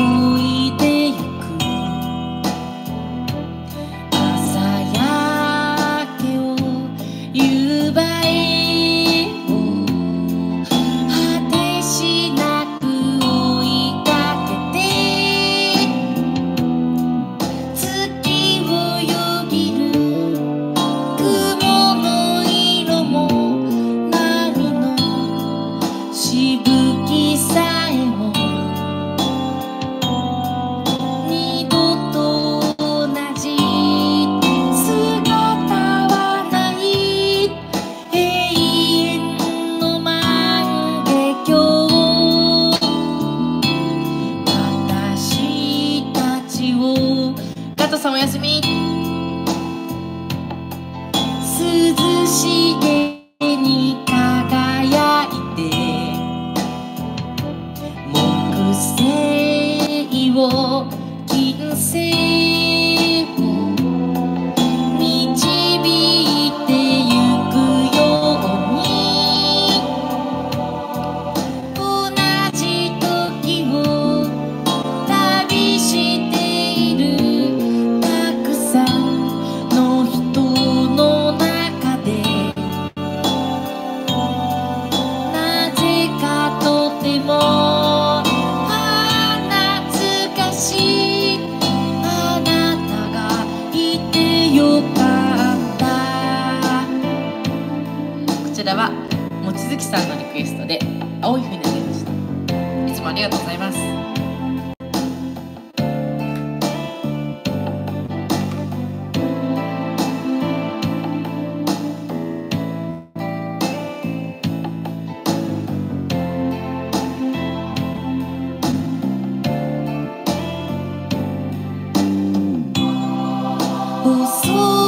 こトさんおやすみ。涼しげに輝いて木星を金星こちらは望月さんのリクエストで青い船でした。いつもありがとうございます。O sol.